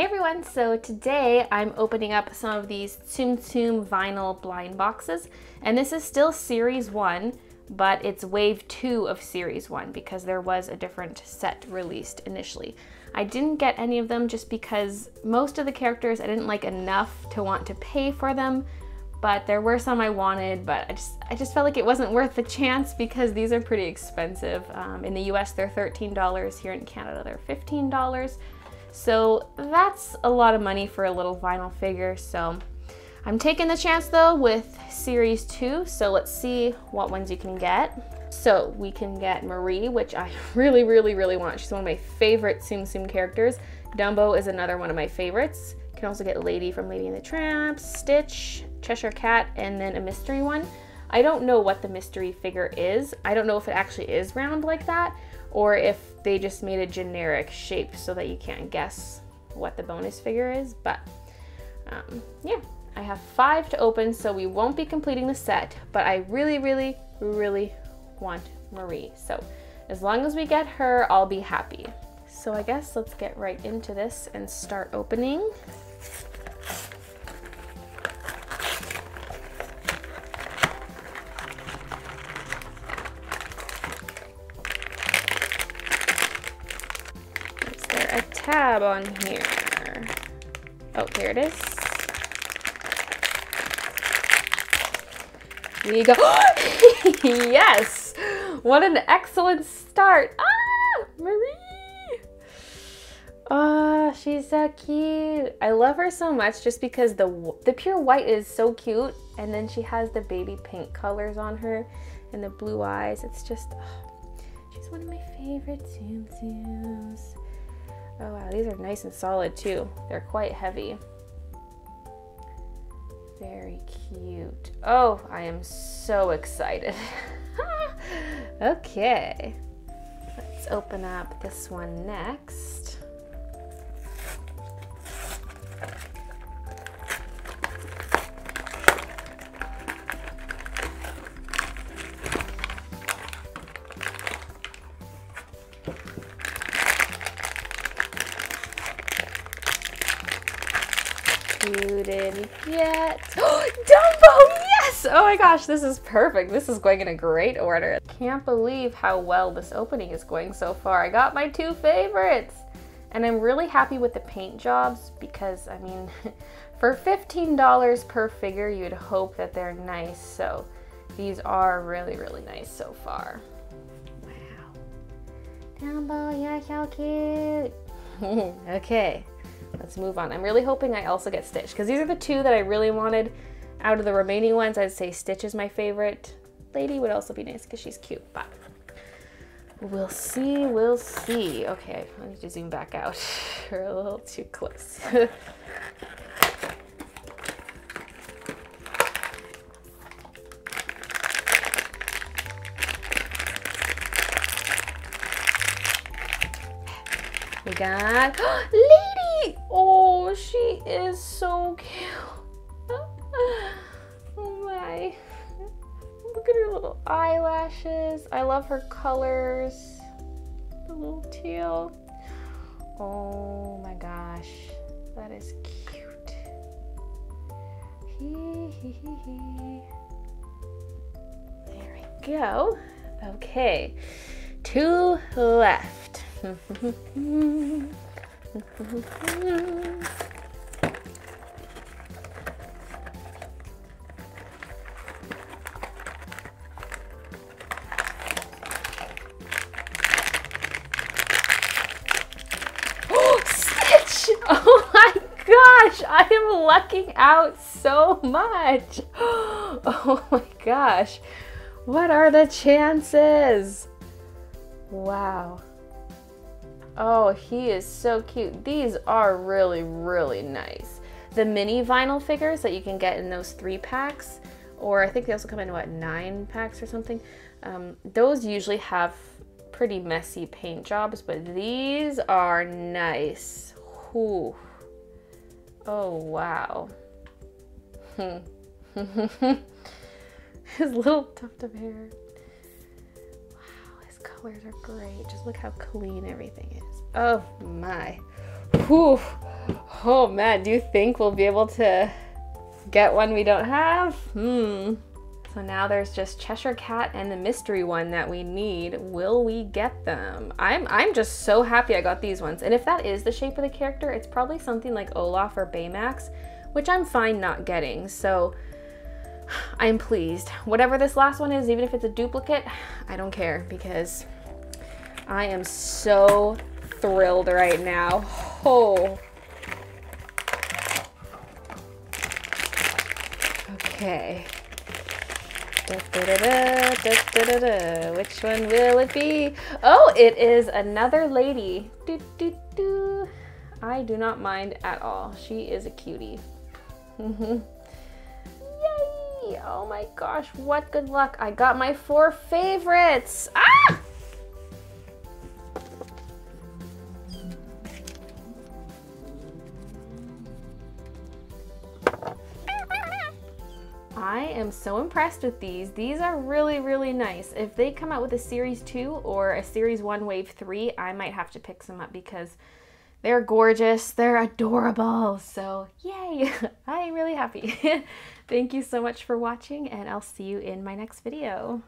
Hey everyone, so today I'm opening up some of these Tsum Tsum vinyl blind boxes, and this is still series one, but it's wave two of series one because there was a different set released initially. I didn't get any of them just because most of the characters I didn't like enough to want to pay for them, but there were some I wanted, but I just I just felt like it wasn't worth the chance because these are pretty expensive. Um, in the US, they're $13. Here in Canada, they're $15. So that's a lot of money for a little vinyl figure. So I'm taking the chance though with series two. So let's see what ones you can get. So we can get Marie, which I really, really, really want. She's one of my favorite Tsum Tsum characters. Dumbo is another one of my favorites. You can also get Lady from Lady and the Tramp, Stitch, Cheshire Cat, and then a mystery one. I don't know what the mystery figure is. I don't know if it actually is round like that or if they just made a generic shape so that you can't guess what the bonus figure is. But um, yeah, I have five to open, so we won't be completing the set, but I really, really, really want Marie. So as long as we get her, I'll be happy. So I guess let's get right into this and start opening. Tab on here? Oh, here it is. You go. yes! What an excellent start. Ah, Marie! Oh, she's so cute. I love her so much just because the the pure white is so cute and then she has the baby pink colors on her and the blue eyes. It's just oh, she's one of my favorite Tsum Tsums. These are nice and solid too. They're quite heavy. Very cute. Oh, I am so excited. okay, let's open up this one next. You didn't get Dumbo. Yes! Oh my gosh, this is perfect. This is going in a great order. Can't believe how well this opening is going so far. I got my two favorites. And I'm really happy with the paint jobs because, I mean, for $15 per figure, you'd hope that they're nice. So these are really, really nice so far. Wow. Dumbo, you're so cute. okay, let's move on. I'm really hoping I also get Stitch because these are the two that I really wanted. Out of the remaining ones, I'd say Stitch is my favorite. Lady would also be nice because she's cute, but we'll see, we'll see. Okay, I need to zoom back out. We're a little too close. we got! She is so cute. oh my. Look at her little eyelashes. I love her colors. The little tail. Oh my gosh. That is cute. There we go. Okay. Two left. Oh my gosh, I am lucking out so much. Oh my gosh. What are the chances? Wow. Oh, he is so cute. These are really, really nice. The mini vinyl figures that you can get in those three packs, or I think they also come in, what, nine packs or something? Um, those usually have pretty messy paint jobs, but these are nice. Whew. Oh, wow. His little tuft of hair. Wow, his colors are great. Just look how clean everything is. Oh my. Whew. Oh man, do you think we'll be able to get one we don't have? Hmm. So now there's just Cheshire Cat and the mystery one that we need. Will we get them? I'm I'm just so happy I got these ones. And if that is the shape of the character, it's probably something like Olaf or Baymax, which I'm fine not getting. So I'm pleased. Whatever this last one is, even if it's a duplicate, I don't care because I am so thrilled right now. Oh. Okay. Da, da, da, Which one will it be? Oh, it is another lady. Do, do, I do not mind at all. She is a cutie. Yay! Oh my gosh, what good luck. I got my four favorites. Ah! I am so impressed with these. These are really, really nice. If they come out with a Series 2 or a Series 1 Wave 3, I might have to pick some up because they're gorgeous. They're adorable. So yay, I'm really happy. Thank you so much for watching and I'll see you in my next video.